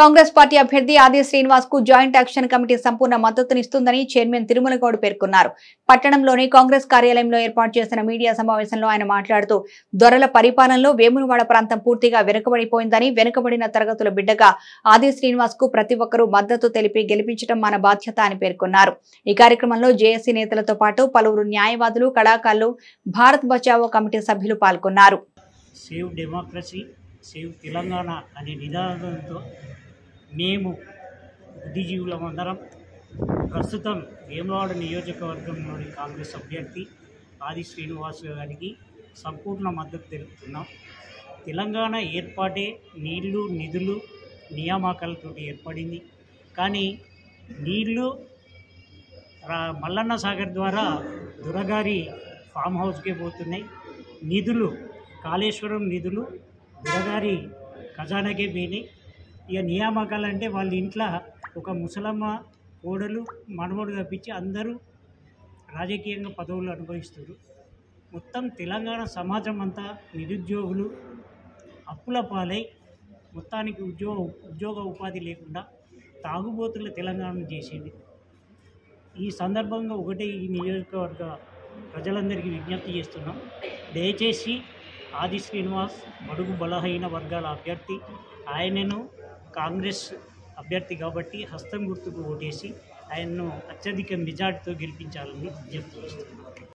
Congress party అభ్యర్థి ఆది శ్రీనివాస్కు joint action committee సంపూర్ణ మద్దతునిస్తుందని chairman తిరుమలగౌడ్ పేర్కొన్నారు. పట్టణంలోని కాంగ్రెస్ కార్యాలయంలో ఏర్పాటు చేసిన మీడియా సమావేశంలో ఆయన మాట్లాడుతూ దొరల పరిపాలనలో వేములవాడ ప్రాంతం పూర్తిగా వెనుకబడిపోయిందని వెనుకబడిన తరగతుల బిడ్డగా ఆది శ్రీనివాస్కు ప్రతి ఒక్కరూ మద్దతు తెలిపి గెలిపించడం మన బాధ్యత అని పేర్కొన్నారు. ఈ కార్యక్రమంలో జేఏసీ నేతలతో పాటు పలువురు న్యాయవాదులు కళాకారులు భారత్ బచావో కమిటీ సభ్యులు పాల్గొన్నారు. సేవ్ డెమోక్రసీ సేవ్ తెలంగాణ అనే నినాదంతో మేము బుద్ధిజీవులం అందరం. ప్రస్తుతం వేమవాడ నియోజకవర్గంలోని కాంగ్రెస్ అభ్యర్థి ఆది శ్రీనివాస్ గారికి సంపూర్ణ మద్దతు తెలుపుతున్నాం. తెలంగాణ ఏర్పాటే నీళ్ళు నిధులు నియామకాలతో ఏర్పడింది. కానీ నీళ్ళు రా- మల్లన్న సాగర్ ద్వారా దురగారి ఫామ్ హౌస్కే పోతున్నాయి. నిధులు కాళేశ్వరం నిధులు దురగారి ఖజానాకే పోయినాయి. ఇక నియామకాలు అంటే వాళ్ళ ఇంట్లో ఒక ముసలమ్మ కోడలు మనవడు తప్పించి అందరూ రాజకీయంగా పదవులు అనుభవిస్తారు మొత్తం తెలంగాణ సమాజం అంతా నిరుద్యోగులు అప్పుల పాలై మొత్తానికి ఉద్యోగ ఉద్యోగ ఉపాధి లేకుండా తాగుబోతుల తెలంగాణను చేసింది. ఈ సందర్భంగా ఒకటే ఈ నియోజకవర్గ ప్రజలందరికీ విజ్ఞప్తి చేస్తున్నాం. దయచేసి ఆది శ్రీనివాస్ బడుగు బలహీన వర్గాల అభ్యర్థి ఆయనను కాంగ్రెస్ అభ్యర్థి కాబట్టి హస్తం గుర్తుకు ఓటేసి ఆయన్ను అత్యధిక మెజార్టీతో గెలిపించాలని విజ్ఞప్తి చేస్తున్నాం.